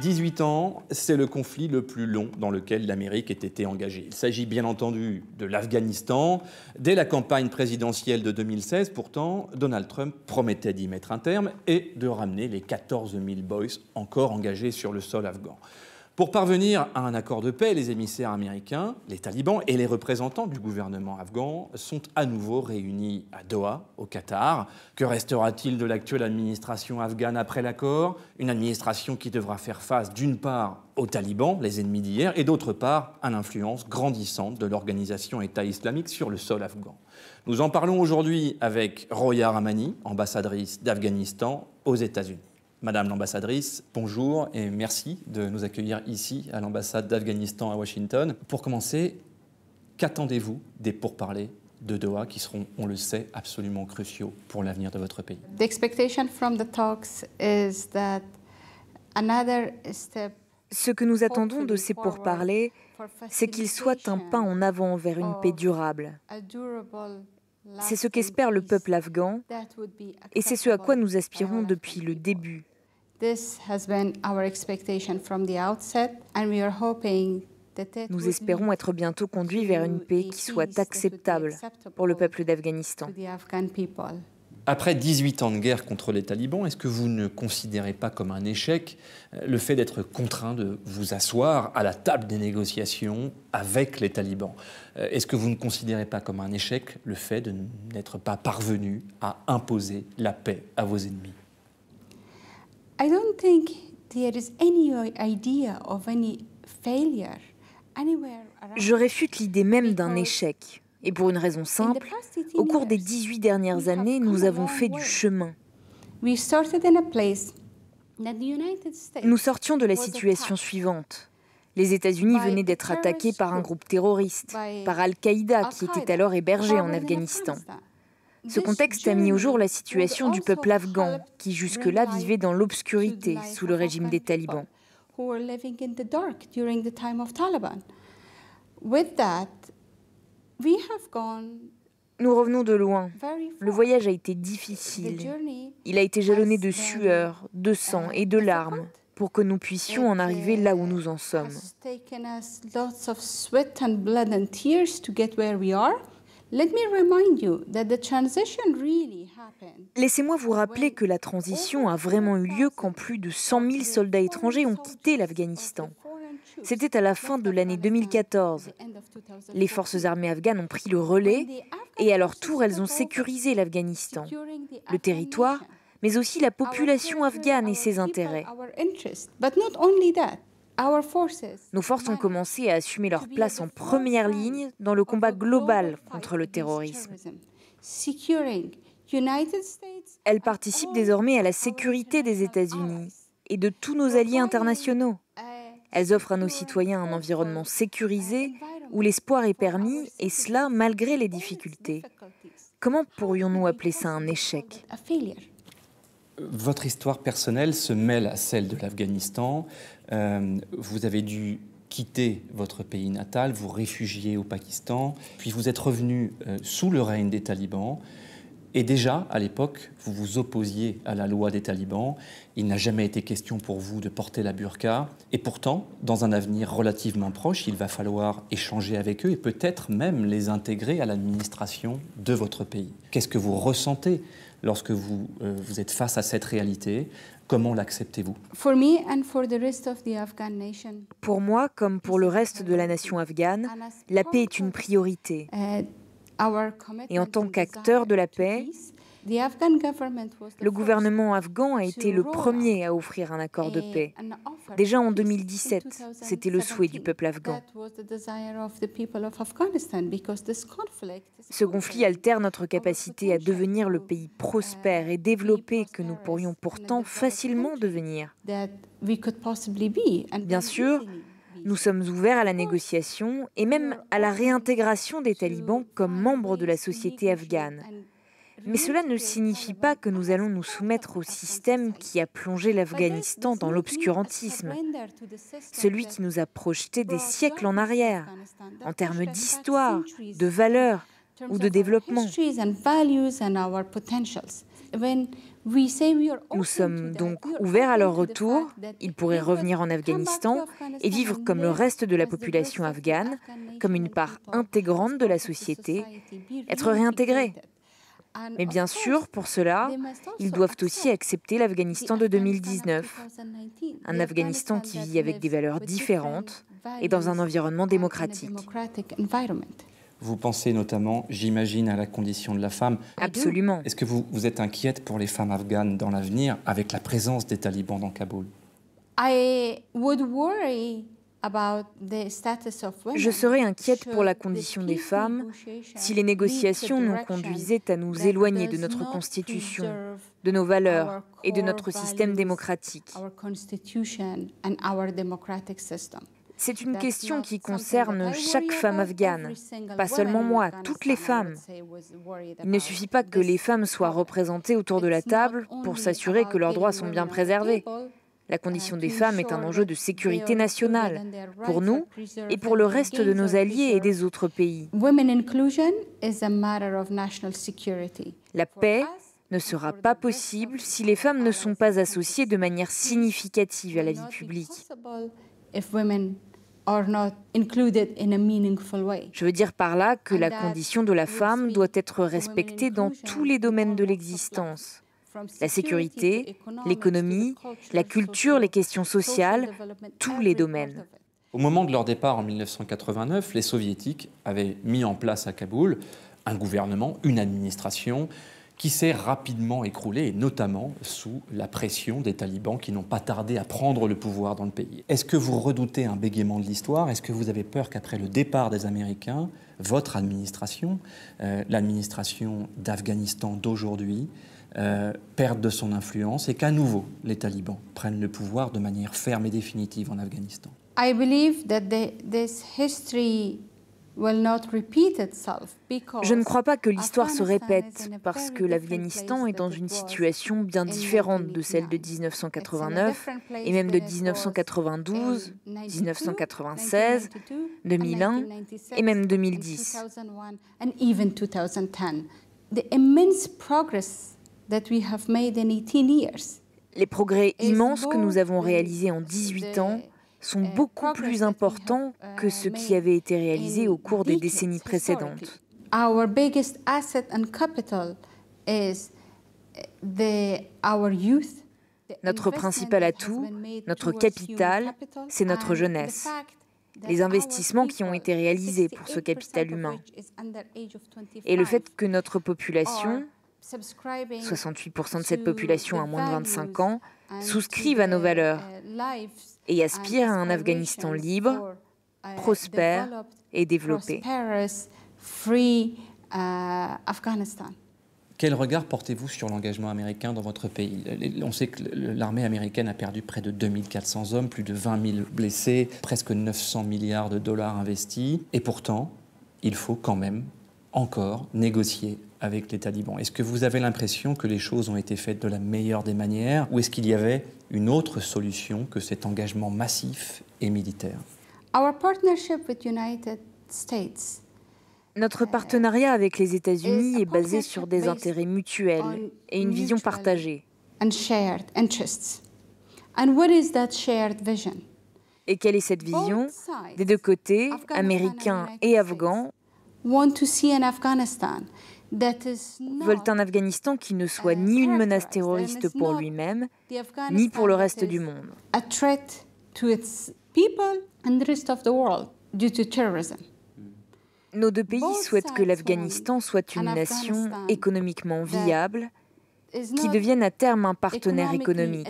18 ans, c'est le conflit le plus long dans lequel l'Amérique ait été engagée. Il s'agit bien entendu de l'Afghanistan. Dès la campagne présidentielle de 2016, pourtant, Donald Trump promettait d'y mettre un terme et de ramener les 14 000 boys encore engagés sur le sol afghan. Pour parvenir à un accord de paix, les émissaires américains, les talibans et les représentants du gouvernement afghan sont à nouveau réunis à Doha, au Qatar. Que restera-t-il de l'actuelle administration afghane après l'accord? Une administration qui devra faire face d'une part aux talibans, les ennemis d'hier, et d'autre part à l'influence grandissante de l'organisation État islamique sur le sol afghan. Nous en parlons aujourd'hui avec Roya Ramani, ambassadrice d'Afghanistan aux États-Unis. Madame l'ambassadrice, bonjour et merci de nous accueillir ici à l'ambassade d'Afghanistan à Washington. Pour commencer, qu'attendez-vous des pourparlers de Doha qui seront, on le sait, absolument cruciaux pour l'avenir de votre pays? Ce que nous attendons de ces pourparlers, c'est qu'ils soient un pas en avant vers une paix durable. C'est ce qu'espère le peuple afghan et c'est ce à quoi nous aspirons depuis le début nous espérons être bientôt conduits vers une paix qui soit acceptable pour le peuple d'Afghanistan. Après 18 ans de guerre contre les talibans, est-ce que vous ne considérez pas comme un échec euh, le fait d'être contraint de vous asseoir à la table des négociations avec les talibans? Euh, Est-ce que vous ne considérez pas comme un échec le fait de n'être pas parvenu à imposer la paix à vos ennemis? Je réfute l'idée même d'un échec. Et pour une raison simple, au cours des 18 dernières années, nous avons fait du chemin. Nous sortions de la situation suivante. Les États-Unis venaient d'être attaqués par un groupe terroriste, par Al-Qaïda qui était alors hébergé en Afghanistan. Ce contexte a mis au jour la situation du peuple afghan, qui jusque-là vivait dans l'obscurité sous le régime des talibans. Nous revenons de loin. Le voyage a été difficile. Il a été jalonné de sueur, de sang et de larmes pour que nous puissions en arriver là où nous en sommes. Laissez-moi vous rappeler que la transition a vraiment eu lieu quand plus de 100 000 soldats étrangers ont quitté l'Afghanistan. C'était à la fin de l'année 2014. Les forces armées afghanes ont pris le relais et à leur tour elles ont sécurisé l'Afghanistan, le territoire, mais aussi la population afghane et ses intérêts. Nos forces ont commencé à assumer leur place en première ligne dans le combat global contre le terrorisme. Elles participent désormais à la sécurité des États-Unis et de tous nos alliés internationaux. Elles offrent à nos citoyens un environnement sécurisé où l'espoir est permis, et cela malgré les difficultés. Comment pourrions-nous appeler ça un échec? Votre histoire personnelle se mêle à celle de l'Afghanistan. Euh, vous avez dû quitter votre pays natal, vous réfugier au Pakistan, puis vous êtes revenu euh, sous le règne des talibans. Et déjà, à l'époque, vous vous opposiez à la loi des talibans. Il n'a jamais été question pour vous de porter la burqa. Et pourtant, dans un avenir relativement proche, il va falloir échanger avec eux et peut-être même les intégrer à l'administration de votre pays. Qu'est-ce que vous ressentez lorsque vous, euh, vous êtes face à cette réalité Comment l'acceptez-vous? Pour moi, comme pour le reste de la nation afghane, la paix est une priorité. Uh, et en tant qu'acteur de la paix, le gouvernement afghan a été le premier à offrir un accord de paix. Déjà en 2017, c'était le souhait du peuple afghan. Ce conflit altère notre capacité à devenir le pays prospère et développé que nous pourrions pourtant facilement devenir. Bien sûr, nous sommes ouverts à la négociation et même à la réintégration des talibans comme membres de la société afghane. Mais cela ne signifie pas que nous allons nous soumettre au système qui a plongé l'Afghanistan dans l'obscurantisme, celui qui nous a projetés des siècles en arrière, en termes d'histoire, de valeurs ou de développement. Nous sommes donc ouverts à leur retour. Ils pourraient revenir en Afghanistan et vivre comme le reste de la population afghane, comme une part intégrante de la société, être réintégrés. Mais bien sûr, pour cela, ils doivent aussi accepter l'Afghanistan de 2019, un Afghanistan qui vit avec des valeurs différentes et dans un environnement démocratique. Vous pensez notamment, j'imagine, à la condition de la femme. Absolument. Est-ce que vous, vous êtes inquiète pour les femmes afghanes dans l'avenir avec la présence des talibans dans Kaboul? Je serais inquiète pour la condition des femmes si les négociations nous conduisaient à nous éloigner de notre constitution, de nos valeurs et de notre système démocratique. C'est une question qui concerne chaque femme afghane, pas seulement moi, toutes les femmes. Il ne suffit pas que les femmes soient représentées autour de la table pour s'assurer que leurs droits sont bien préservés. La condition des femmes est un enjeu de sécurité nationale pour nous et pour le reste de nos alliés et des autres pays. La paix ne sera pas possible si les femmes ne sont pas associées de manière significative à la vie publique. Je veux dire par là que la condition de la femme doit être respectée dans tous les domaines de l'existence la sécurité, l'économie, la culture, les questions sociales, tous les domaines. Au moment de leur départ en 1989, les soviétiques avaient mis en place à Kaboul un gouvernement, une administration qui s'est rapidement écroulée, notamment sous la pression des talibans qui n'ont pas tardé à prendre le pouvoir dans le pays. Est-ce que vous redoutez un bégaiement de l'histoire? Est-ce que vous avez peur qu'après le départ des Américains, votre administration, euh, l'administration d'Afghanistan d'aujourd'hui, euh, perdre de son influence et qu'à nouveau les talibans prennent le pouvoir de manière ferme et définitive en Afghanistan. Je ne crois pas que l'histoire se répète parce que l'Afghanistan est dans une situation bien différente de celle de 1989 et même de 1992, 1996, 2001 et même 2010. Les progrès immenses que nous avons réalisés en 18 ans sont uh, beaucoup plus importants que uh, ce qui avait été réalisé au cours des décennies précédentes. Notre principal atout, notre capital, c'est notre jeunesse. Les investissements qui ont été réalisés pour ce capital humain. Et le fait que notre population, 68% de cette population a moins de 25 ans souscrivent à nos valeurs et aspirent à un Afghanistan libre, prospère et développé. Quel regard portez-vous sur l'engagement américain dans votre pays? On sait que l'armée américaine a perdu près de 2400 hommes, plus de 20 000 blessés, presque 900 milliards de dollars investis. Et pourtant, il faut quand même encore négocier avec les talibans. Est-ce que vous avez l'impression que les choses ont été faites de la meilleure des manières ou est-ce qu'il y avait une autre solution que cet engagement massif et militaire? Notre partenariat avec les États-Unis est basé sur des intérêts mutuels et une vision partagée. Et quelle est cette vision Des deux côtés, américains et afghans, veulent un Afghanistan qui ne soit ni une menace terroriste pour lui-même, ni pour le reste du monde. Nos deux pays souhaitent que l'Afghanistan soit une nation économiquement viable, qui devienne à terme un partenaire économique.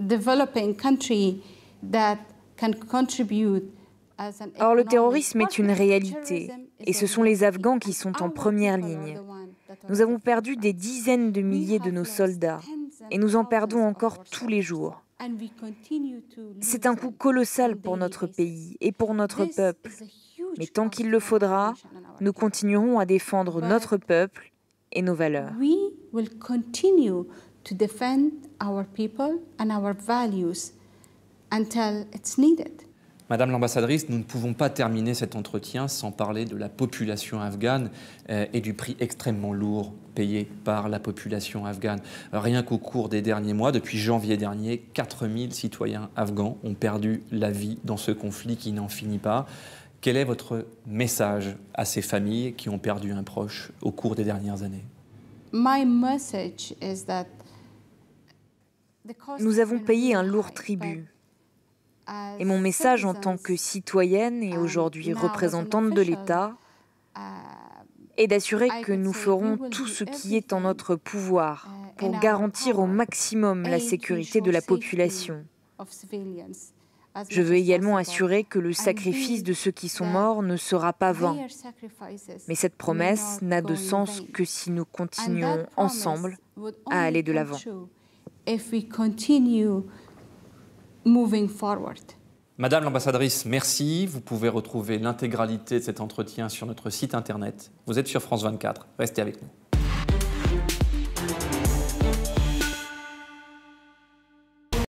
developing country that can contribute Or, le terrorisme est une réalité, et ce sont les Afghans qui sont en première ligne. Nous avons perdu des dizaines de milliers de nos soldats, et nous en perdons encore tous les jours. C'est un coût colossal pour notre pays et pour notre peuple. Mais tant qu'il le faudra, nous continuerons à défendre notre peuple et nos valeurs. until it's needed. Madame l'ambassadrice, nous ne pouvons pas terminer cet entretien sans parler de la population afghane euh, et du prix extrêmement lourd payé par la population afghane. Rien qu'au cours des derniers mois, depuis janvier dernier, 4000 citoyens afghans ont perdu la vie dans ce conflit qui n'en finit pas. Quel est votre message à ces familles qui ont perdu un proche au cours des dernières années? Nous avons payé un lourd tribut. Et mon message en tant que citoyenne et aujourd'hui représentante de l'État est d'assurer que nous ferons tout ce qui est en notre pouvoir pour garantir au maximum la sécurité de la population. Je veux également assurer que le sacrifice de ceux qui sont morts ne sera pas vain. Mais cette promesse n'a de sens que si nous continuons ensemble à aller de l'avant. Madame l'ambassadrice, merci. Vous pouvez retrouver l'intégralité de cet entretien sur notre site internet. Vous êtes sur France 24. Restez avec nous.